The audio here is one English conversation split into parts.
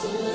So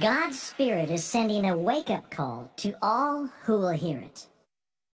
God's Spirit is sending a wake up call to all who will hear it.